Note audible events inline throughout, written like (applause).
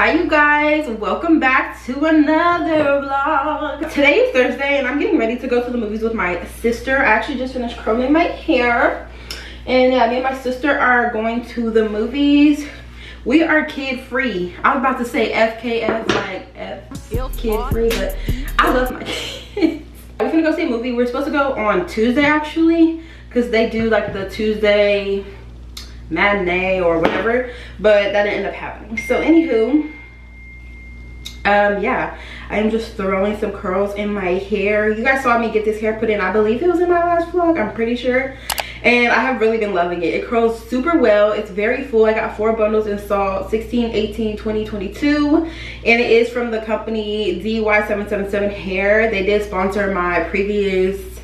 hi you guys. Welcome back to another vlog. Today is thursday and i'm getting ready to go to the movies with my sister. I actually just finished curling my hair. And yeah me and my sister are going to the movies. We are kid free i was about to say fkf like f kid free but i love my (laughs) kids. We're gonna go see a movie. We're supposed to go on tuesday actually because they do like the tuesday matinee or whatever but that didn't end up happening. So anywho um yeah i'm just throwing some curls in my hair. You guys saw me get this hair put in. I believe it was in my last vlog i'm pretty sure. And i have really been loving it. It curls super well. It's very full. I got four bundles installed 16 18 20 22 and it is from the company dy777 hair. They did sponsor my previous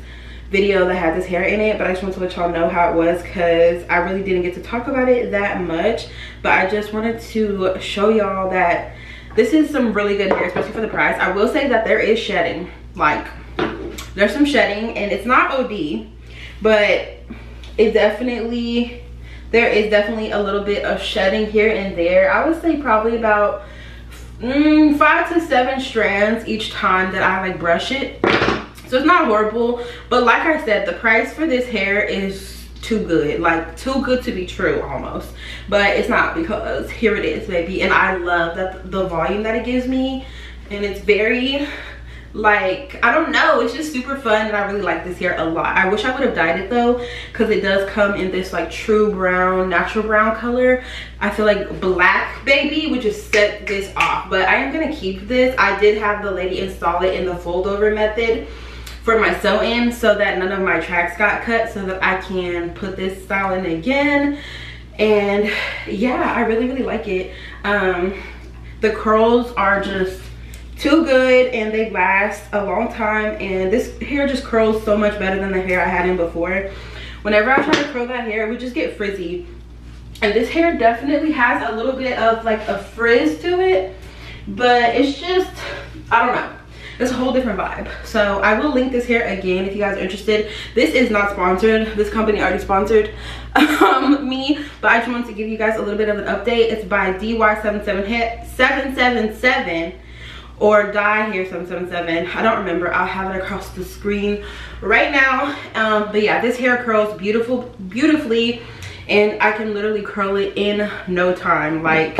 video that had this hair in it but i just want to let y'all know how it was because i really didn't get to talk about it that much but i just wanted to show y'all that this is some really good hair especially for the price. I will say that there is shedding like there's some shedding and it's not od but it definitely there is definitely a little bit of shedding here and there. I would say probably about mm, five to seven strands each time that i like brush it so it's not horrible but like i said the price for this hair is too good like too good to be true almost. But it's not because here it is baby and i love that the volume that it gives me and it's very like i don't know it's just super fun and i really like this hair a lot. I wish i would have dyed it though because it does come in this like true brown natural brown color. I feel like black baby would just set this off but i am gonna keep this. I did have the lady install it in the fold over method for my sew-in so that none of my tracks got cut so that I can put this style in again. And yeah, I really, really like it. Um, the curls are just too good and they last a long time and this hair just curls so much better than the hair I had in before. Whenever I try to curl that hair, it would just get frizzy. And this hair definitely has a little bit of like a frizz to it, but it's just, I don't know it's a whole different vibe. So i will link this here again if you guys are interested. This is not sponsored. This company already sponsored um, (laughs) me but i just wanted to give you guys a little bit of an update. It's by dy777 or die here 777 i don't remember. I'll have it across the screen right now. Um, but yeah this hair curls beautiful beautifully and i can literally curl it in no time. Like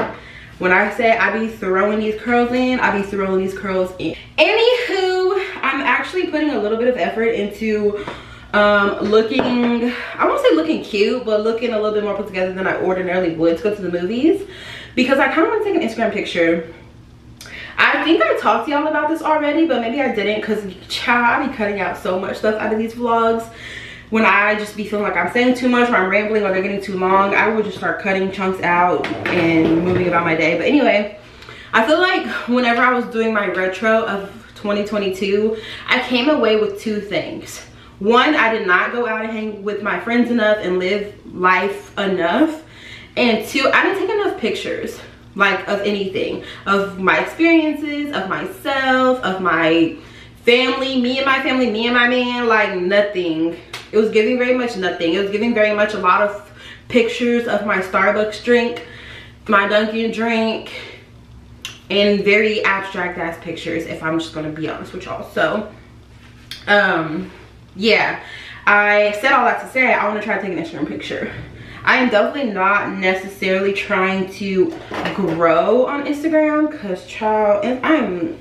when I say I be throwing these curls in, I be throwing these curls in. Anywho, I'm actually putting a little bit of effort into um, looking, I won't say looking cute, but looking a little bit more put together than I ordinarily would to go to the movies. Because I kind of want to take an Instagram picture I think I talked to y'all about this already, but maybe I didn't because child, I be cutting out so much stuff out of these vlogs when I just be feeling like I'm saying too much or I'm rambling or they're getting too long, I would just start cutting chunks out and moving about my day. But anyway, I feel like whenever I was doing my retro of 2022, I came away with two things. One, I did not go out and hang with my friends enough and live life enough. And two, I didn't take enough pictures like of anything of my experiences of myself of my family me and my family me and my man like nothing it was giving very much nothing. It was giving very much a lot of pictures of my starbucks drink my dunkin drink and very abstract ass pictures if i'm just gonna be honest with y'all. So um yeah. I said all that to say i want to try to take an instagram picture. I am definitely not necessarily trying to grow on instagram because child and i'm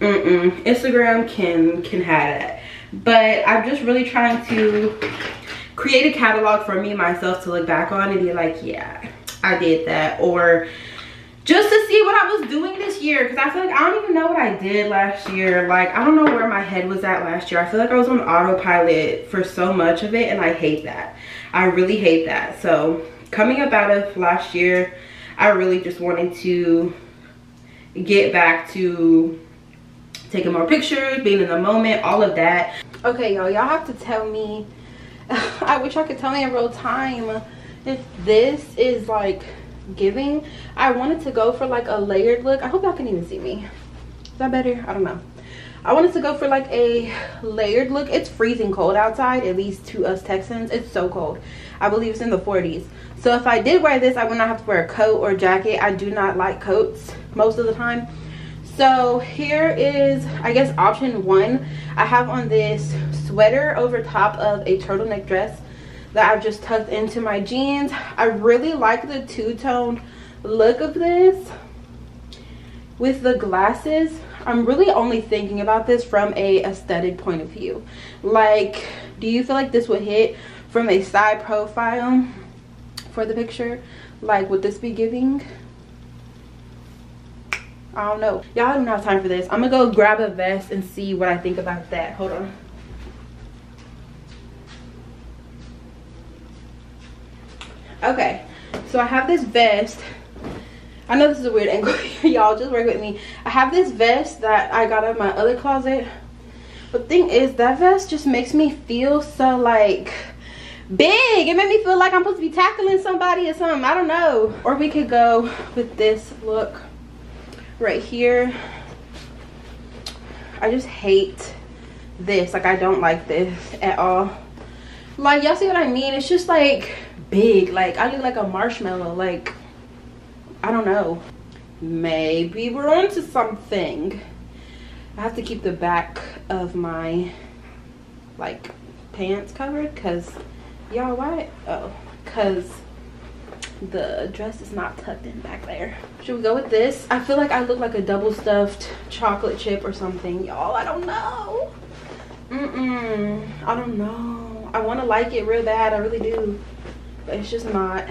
mm -mm, instagram can can have that but i'm just really trying to create a catalog for me myself to look back on and be like yeah i did that. Or just to see what i was doing this year because i feel like i don't even know what i did last year. Like i don't know where my head was at last year. I feel like i was on autopilot for so much of it and i hate that. I really hate that. So coming up out of last year i really just wanted to get back to taking more pictures being in the moment all of that okay y'all y'all have to tell me (laughs) i wish i could tell me in real time if this is like giving i wanted to go for like a layered look i hope y'all can even see me is that better i don't know I wanted to go for like a layered look. It's freezing cold outside, at least to us Texans. It's so cold. I believe it's in the 40s. So if I did wear this, I would not have to wear a coat or jacket. I do not like coats most of the time. So here is, I guess, option one. I have on this sweater over top of a turtleneck dress that I've just tucked into my jeans. I really like the two-tone look of this with the glasses i'm really only thinking about this from a aesthetic point of view like do you feel like this would hit from a side profile for the picture like would this be giving i don't know y'all don't have time for this i'm gonna go grab a vest and see what i think about that hold on okay so i have this vest I know this is a weird angle (laughs) y'all just work with me. I have this vest that I got out of my other closet. But thing is, that vest just makes me feel so like big. It made me feel like I'm supposed to be tackling somebody or something. I don't know. Or we could go with this look right here. I just hate this. Like, I don't like this at all. Like, y'all see what I mean? It's just like big. Like, I look like a marshmallow. Like, I don't know. Maybe we're onto something. I have to keep the back of my like pants covered because y'all why oh because the dress is not tucked in back there. Should we go with this? I feel like i look like a double stuffed chocolate chip or something y'all. I don't know. Mm mm i don't know. I want to like it real bad i really do. But it's just not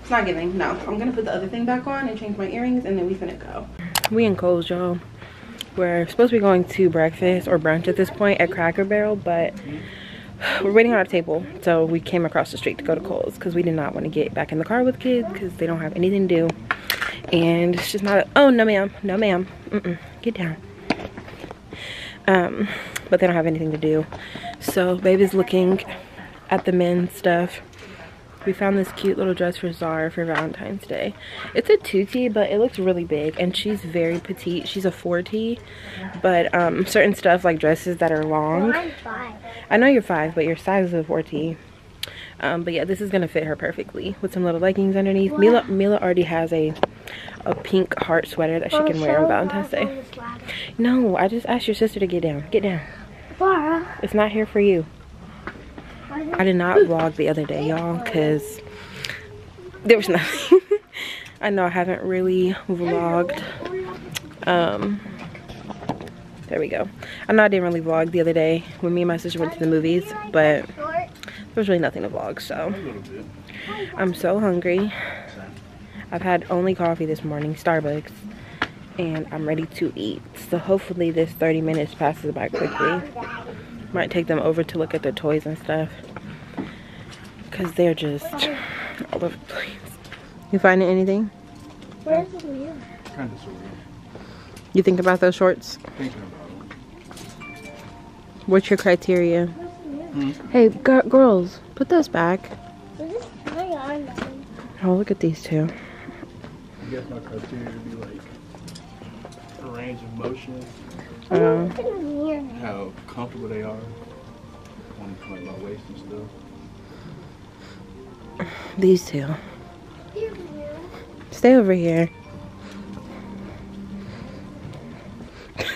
it's not giving, no. I'm gonna put the other thing back on and change my earrings and then we finna go. We in Kohl's, y'all. We're supposed to be going to breakfast or brunch at this point at Cracker Barrel, but we're waiting on our table. So we came across the street to go to Kohl's because we did not want to get back in the car with kids because they don't have anything to do. And it's just not, a, oh, no ma'am, no ma'am, mm -mm, get down. Um, but they don't have anything to do. So baby's looking at the men's stuff we found this cute little dress for Zara for Valentine's Day. It's a 2T, but it looks really big, and she's very petite. She's a 4T, but um, certain stuff like dresses that are long. Well, I'm five. I know you're five, but your size is a 4T. Um, but yeah, this is gonna fit her perfectly with some little leggings underneath. What? Mila Mila already has a a pink heart sweater that she can wear on Valentine's Day. No, I just asked your sister to get down. Get down. Laura. It's not here for you. I did not vlog the other day, y'all, because there was nothing. (laughs) I know I haven't really vlogged. Um, there we go. I know I didn't really vlog the other day when me and my sister went to the movies, but there was really nothing to vlog, so. I'm so hungry. I've had only coffee this morning, Starbucks, and I'm ready to eat. So hopefully this 30 minutes passes by quickly. Might take them over to look at their toys and stuff. Because they're just all over the place. You finding anything? Where's the wheel? Kind of sort of. You think about those shorts? Thinking about it. What's your criteria? Hmm? Hey, girls, put those back. My Oh, look at these two. I guess my criteria would be like a range of motion, Um, how comfortable they are on like my waist and stuff. These two. Stay over here. (laughs)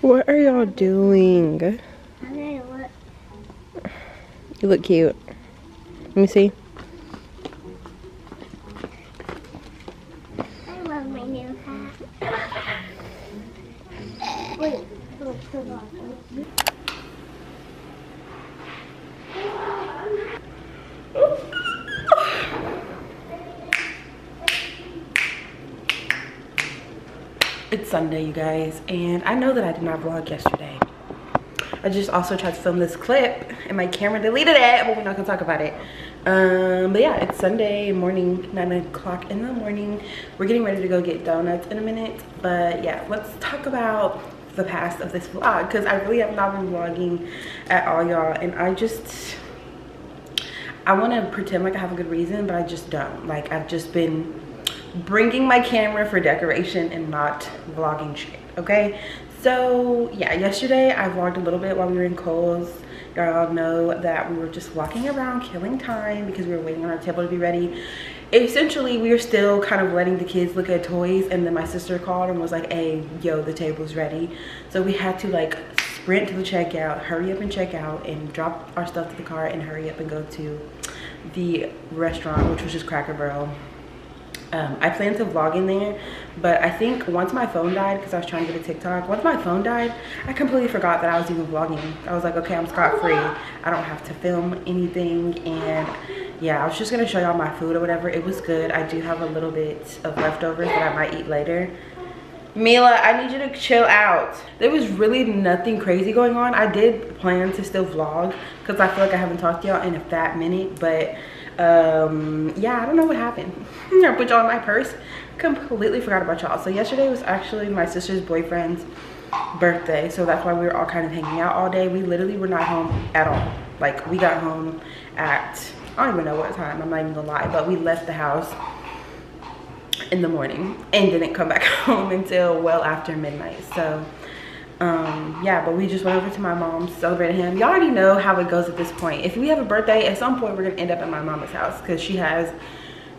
what are y'all doing? You look cute. Let me see. I love my new hat. (laughs) It's Sunday, you guys, and I know that I did not vlog yesterday. I just also tried to film this clip, and my camera deleted it, but we're not gonna talk about it. Um, but yeah, it's Sunday morning, 9 o'clock in the morning. We're getting ready to go get donuts in a minute, but yeah, let's talk about the past of this vlog, because I really have not been vlogging at all, y'all, and I just, I want to pretend like I have a good reason, but I just don't. Like, I've just been bringing my camera for decoration and not vlogging shit, okay? So yeah, yesterday I vlogged a little bit while we were in Kohl's. Y'all know that we were just walking around killing time because we were waiting on our table to be ready. Essentially, we were still kind of letting the kids look at toys and then my sister called and was like, hey, yo, the table's ready. So we had to like sprint to the checkout, hurry up and check out and drop our stuff to the car and hurry up and go to the restaurant, which was just Cracker Barrel. Um, I plan to vlog in there, but I think once my phone died, because I was trying to get a TikTok, once my phone died, I completely forgot that I was even vlogging. I was like, okay, I'm scot-free. I don't have to film anything. And yeah, I was just gonna show y'all my food or whatever. It was good. I do have a little bit of leftovers that I might eat later. Mila, I need you to chill out. There was really nothing crazy going on. I did plan to still vlog because I feel like I haven't talked to y'all in a fat minute, but um, yeah, I don't know what happened. (laughs) I put y'all in my purse, completely forgot about y'all. So yesterday was actually my sister's boyfriend's birthday, so that's why we were all kind of hanging out all day. We literally were not home at all. Like we got home at, I don't even know what time, I'm not even gonna lie, but we left the house in the morning and didn't come back (laughs) home until well after midnight so um yeah but we just went over to my mom's celebrated him. Y'all already know how it goes at this point. If we have a birthday at some point we're gonna end up at my mama's house because she has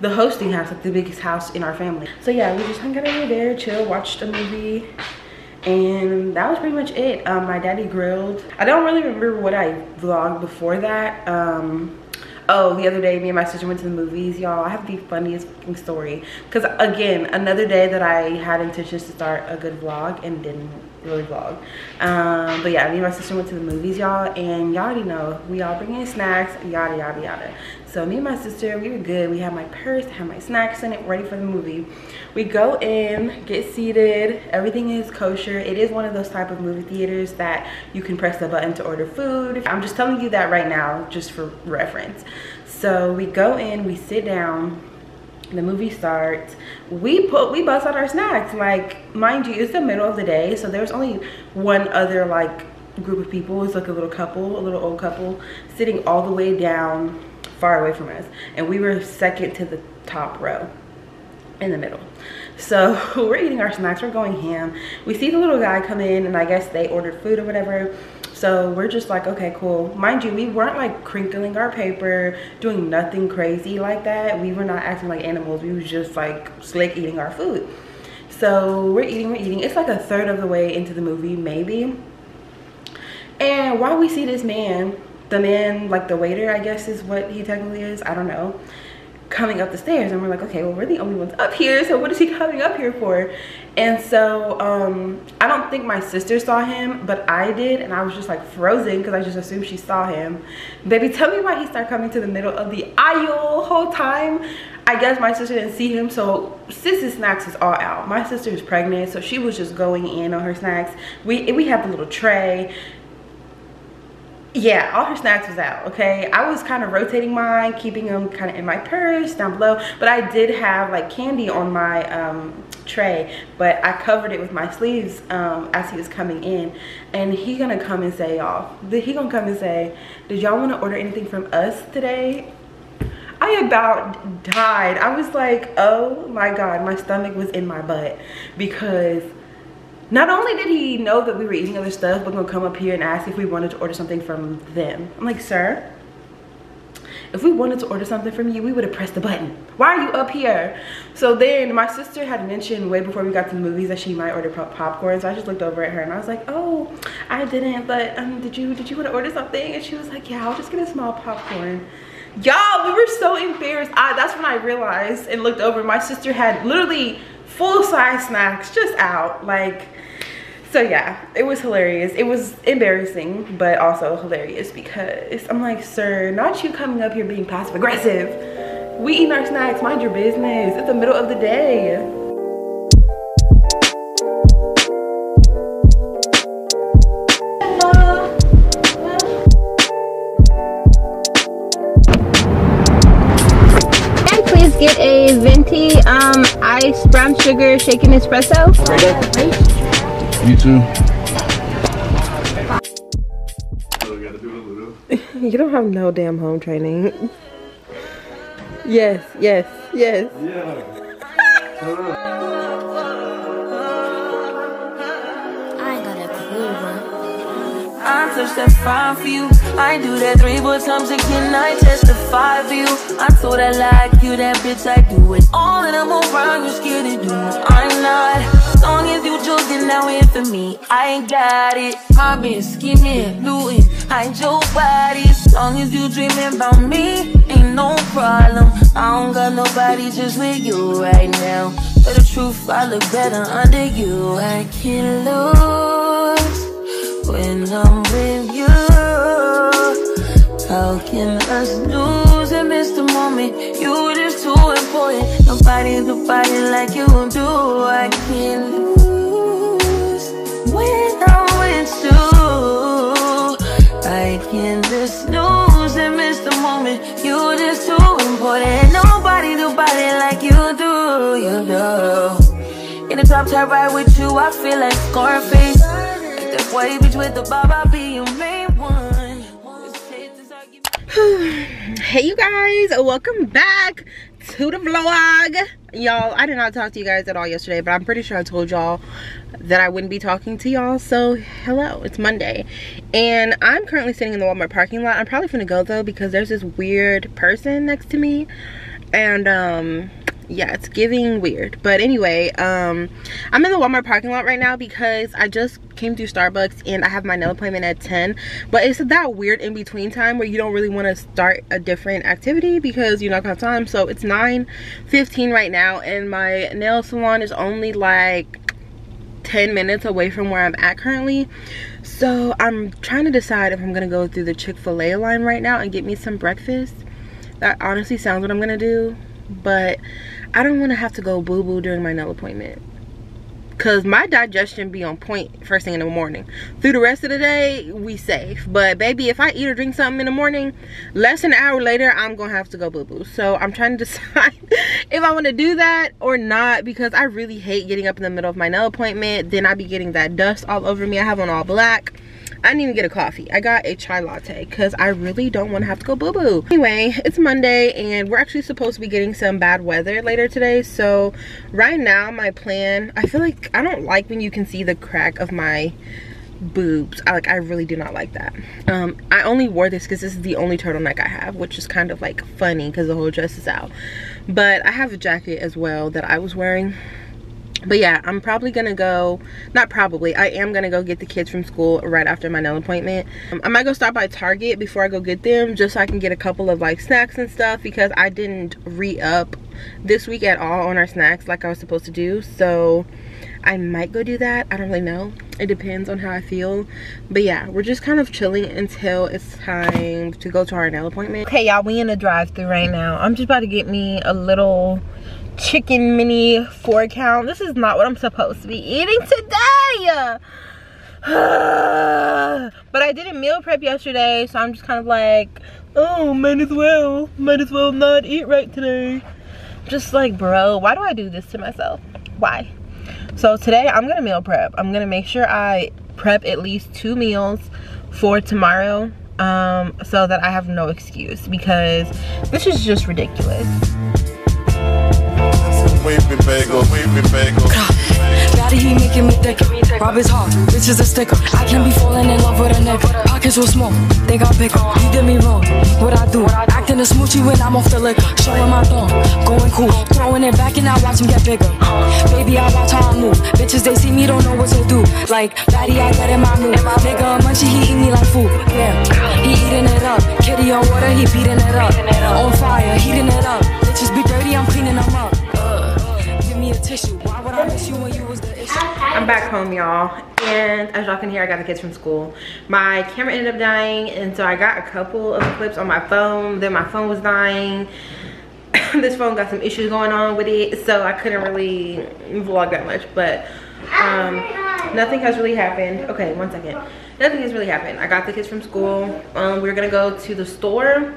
the hosting house like the biggest house in our family. So yeah we just hung out over there chill watched a movie and that was pretty much it. Um my daddy grilled. I don't really remember what i vlogged before that. Um oh the other day me and my sister went to the movies y'all. I have the funniest story. Because again another day that i had intentions to start a good vlog and didn't really vlog. Um but yeah me and my sister went to the movies y'all and y'all already know we all bring in snacks yada yada yada. So me and my sister we were good. We had my purse had my snacks in it ready for the movie. We go in get seated. Everything is kosher. It is one of those type of movie theaters that you can press the button to order food. I'm just telling you that right now just for reference. So we go in we sit down the movie starts we put we bust out our snacks. Like mind you it's the middle of the day so there's only one other like group of people. It's like a little couple a little old couple sitting all the way down far away from us and we were second to the top row in the middle. So (laughs) we're eating our snacks. We're going ham. We see the little guy come in and i guess they ordered food or whatever so we're just like okay cool. Mind you we weren't like crinkling our paper doing nothing crazy like that. We were not acting like animals. We was just like slick eating our food. So we're eating we're eating. It's like a third of the way into the movie maybe. And while we see this man the man like the waiter i guess is what he technically is. I don't know coming up the stairs and we're like okay well we're the only ones up here so what is he coming up here for and so um i don't think my sister saw him but i did and i was just like frozen because i just assumed she saw him baby tell me why he started coming to the middle of the aisle whole time I guess my sister didn't see him, so siss's snacks is all out. My sister is pregnant, so she was just going in on her snacks. We we have the little tray yeah all her snacks was out okay i was kind of rotating mine keeping them kind of in my purse down below but i did have like candy on my um, tray but i covered it with my sleeves um, as he was coming in and he gonna come and say y'all he gonna come and say did y'all want to order anything from us today I about died. I was like, oh my God, my stomach was in my butt because not only did he know that we were eating other stuff, but gonna come up here and ask if we wanted to order something from them. I'm like, sir, if we wanted to order something from you, we would have pressed the button. Why are you up here? So then my sister had mentioned way before we got to the movies that she might order popcorn. So I just looked over at her and I was like, oh, I didn't, but um, did you did you want to order something? And she was like, yeah, I'll just get a small popcorn. Y'all, we were so embarrassed. I, that's when I realized and looked over. My sister had literally full size snacks just out. Like, so yeah it was hilarious. It was embarrassing but also hilarious because i'm like sir not you coming up here being passive aggressive we eating our snacks mind your business. It's the middle of the day a venti um iced brown sugar shaken espresso You too. (laughs) you don't have no damn home training. Yes, yes, yes. Yeah. (laughs) I touch that five for you. I do that three more times again. I testify for you. I told I like you, that bitch. I do it all, and I'm around. You scared to do it. I'm not. As long as you joking, now in for me. I ain't got it. I've been scheming, looting. Hide your body. As long as you dreaming about me, ain't no problem. I don't got nobody just with you right now. For the truth, I look better under you. I can't lose when I'm with you. How can us lose and miss the moment? You just too important. Nobody do body like you do. I can't lose when I'm with you. I can't just lose and miss the moment. You just too important. Nobody do body like you do. You know In the top tier ride with you, I feel like Scarface. Boy bitch with the bob, I'll be your main one. (sighs) Hey you guys. Welcome back to the vlog. Y'all i did not talk to you guys at all yesterday but i'm pretty sure i told y'all that i wouldn't be talking to y'all so hello. It's monday. And i'm currently sitting in the walmart parking lot. I'm probably gonna go though because there's this weird person next to me. And um yeah it's giving weird. But anyway um i'm in the walmart parking lot right now because i just came through starbucks and i have my nail appointment at 10 but it's that weird in between time where you don't really want to start a different activity because you don't gonna have time. So it's 9 15 right now and my nail salon is only like 10 minutes away from where i'm at currently. So i'm trying to decide if i'm gonna go through the chick-fil-a line right now and get me some breakfast. That honestly sounds what i'm gonna do but I don't want to have to go boo-boo during my nail appointment. Because my digestion be on point first thing in the morning. Through the rest of the day we safe. But baby if I eat or drink something in the morning less than an hour later I'm gonna have to go boo-boo. So I'm trying to (laughs) decide if I want to do that or not because I really hate getting up in the middle of my nail appointment. Then I be getting that dust all over me. I have on all black I didn't even get a coffee. I got a chai latte because I really don't want to have to go boo-boo. Anyway, it's Monday and we're actually supposed to be getting some bad weather later today. So right now my plan, I feel like I don't like when you can see the crack of my boobs. I like I really do not like that. Um, I only wore this because this is the only turtleneck I have, which is kind of like funny because the whole dress is out. But I have a jacket as well that I was wearing but yeah i'm probably gonna go not probably i am gonna go get the kids from school right after my nail appointment. Um, i might go stop by target before i go get them just so i can get a couple of like snacks and stuff because i didn't re-up this week at all on our snacks like i was supposed to do. So i might go do that i don't really know. It depends on how i feel. But yeah we're just kind of chilling until it's time to go to our nail appointment. Okay y'all we in the drive-through right now. I'm just about to get me a little chicken mini four count. This is not what I'm supposed to be eating today. (sighs) but I didn't meal prep yesterday, so I'm just kind of like, oh, might as well, might as well not eat right today. Just like, bro, why do I do this to myself? Why? So today I'm gonna meal prep. I'm gonna make sure I prep at least two meals for tomorrow um, so that I have no excuse because this is just ridiculous. Weeping bagel, weeping bagel. Daddy, he making me thick. Rob his heart, bitch is a sticker. I can't be falling in love with a nigga. Pockets will smoke, they got bigger. He did me wrong, what I do? Acting a smoochie when I'm off the liquor. Showing my thumb, going cool. Throwing it back and I watch him get bigger. Baby, I watch how I move. Bitches, they see me, don't know what to do. Like, Daddy, I get in my mood. Nigga, a munchie, he eat me like food. Yeah, he eating it up. Kitty on water, he beating it up. On fire, heating it up. Bitches be dirty, I'm cleaning them up. I'm back home, y'all. And as y'all can hear, I got the kids from school. My camera ended up dying, and so I got a couple of clips on my phone. Then my phone was dying. (coughs) this phone got some issues going on with it, so I couldn't really vlog that much. But um, nothing has really happened. Okay, one second. Nothing has really happened. I got the kids from school. Um, we are gonna go to the store,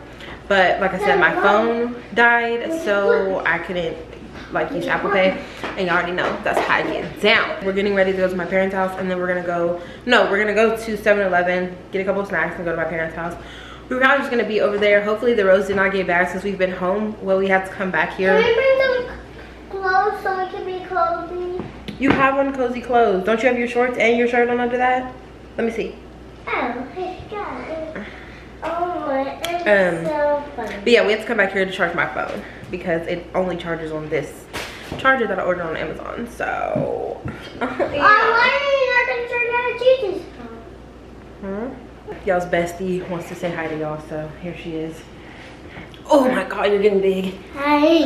but like I said, my phone died, so I couldn't like use Apple Pay and you already know that's how I get down. We're getting ready to go to my parents' house and then we're gonna go, no, we're gonna go to 7-Eleven, get a couple snacks and go to my parents' house. We're probably just gonna be over there. Hopefully the roads did not get bad since we've been home. Well, we had to come back here. Can we bring the clothes so it can be cozy. You have on cozy clothes. Don't you have your shorts and your shirt on under that? Let me see. Oh, I got it. Oh my, it's Um, so. But yeah, we have to come back here to charge my phone because it only charges on this charger that I ordered on Amazon. So, Oh, why are you not gonna turn on Jesus phone? Hmm? Y'all's bestie wants to say hi to y'all, so here she is. Oh my god, you're getting big. Hey.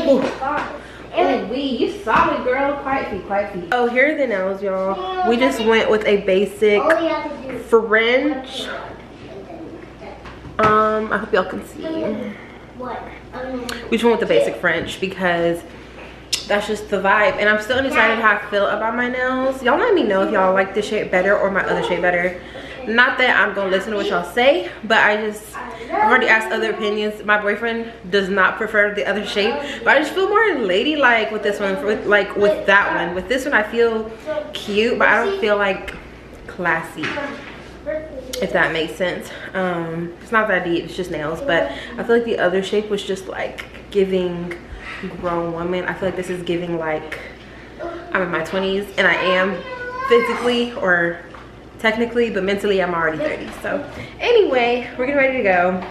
Oh, we, you solid girl. Quiet feet, quiet feet. Oh, here are the nails, y'all. We just went with a basic All you have to do is French. Um, I hope y'all can see. what? We just went with the basic French because that's just the vibe. And I'm still undecided how I feel about my nails. Y'all let me know if y'all like this shape better or my other shape better. Not that I'm gonna listen to what y'all say, but I just, I've already asked other opinions. My boyfriend does not prefer the other shape, but I just feel more ladylike with this one, with, like with that one. With this one, I feel cute, but I don't feel like classy if that makes sense. Um it's not that deep it's just nails but i feel like the other shape was just like giving grown woman i feel like this is giving like i'm in my 20s and i am physically or technically but mentally i'm already 30 so anyway we're getting ready to go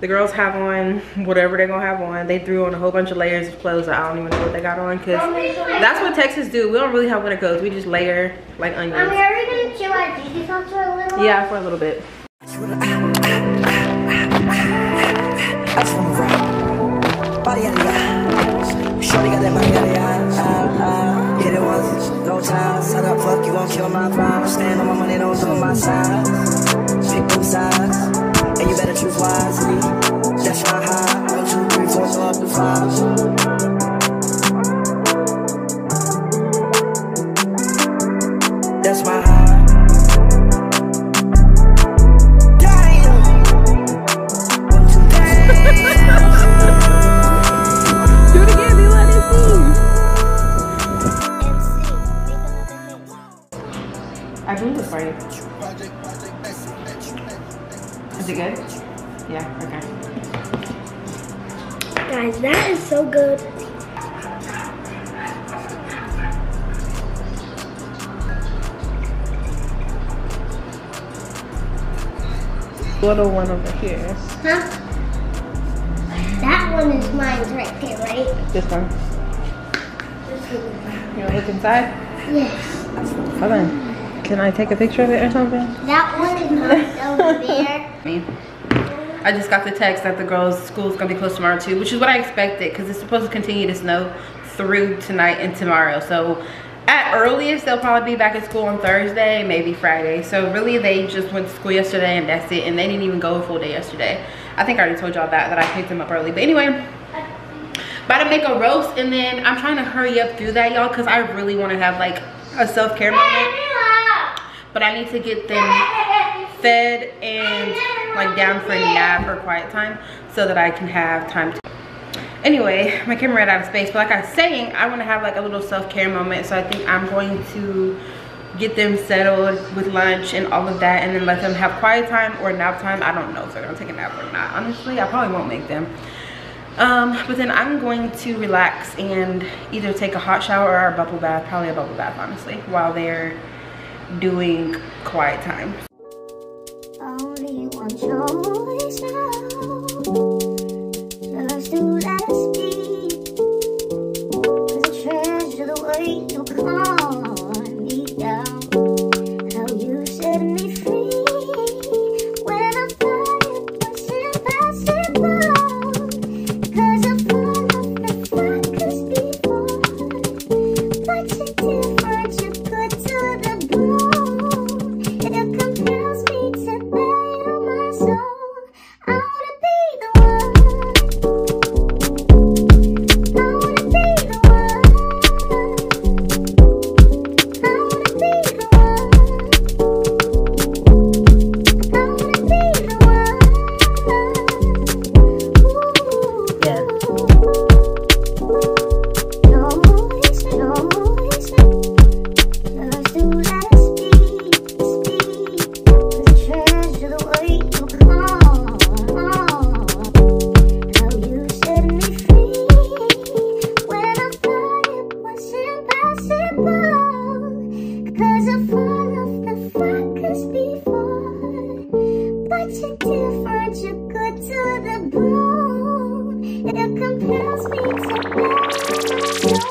the girls have on whatever they're gonna have on they threw on a whole bunch of layers of clothes that i don't even know what they got on because that's what texas do. We don't really have winter clothes we just layer like onions. Mommy, are we gonna chill at Jesus house for a little yeah for a little bit. I just wanna rock. Body out of Little one over here. Huh? That one is mine right there, right? This one. You wanna look inside? Yes. Hold on. Can I take a picture of it or something? That one is mine over (laughs) there. Me. I just got the text that the girls' school is gonna be closed tomorrow too, which is what I expected because it's supposed to continue to snow through tonight and tomorrow. So at earliest, they'll probably be back at school on Thursday, maybe Friday. So really, they just went to school yesterday and that's it. And they didn't even go a full day yesterday. I think I already told y'all that, that I picked them up early. But anyway, about to make a roast and then I'm trying to hurry up through that, y'all, because I really want to have like a self-care moment. But I need to get them fed and like down for a nap or quiet time so that I can have time to anyway my camera ran out of space but like I was saying I want to have like a little self-care moment so I think I'm going to get them settled with lunch and all of that and then let them have quiet time or nap time. I don't know if they're gonna take a nap or not. Honestly I probably won't make them. Um but then I'm going to relax and either take a hot shower or a bubble bath probably a bubble bath honestly while they're doing quiet time full the before But you're different, you're good to the bone It me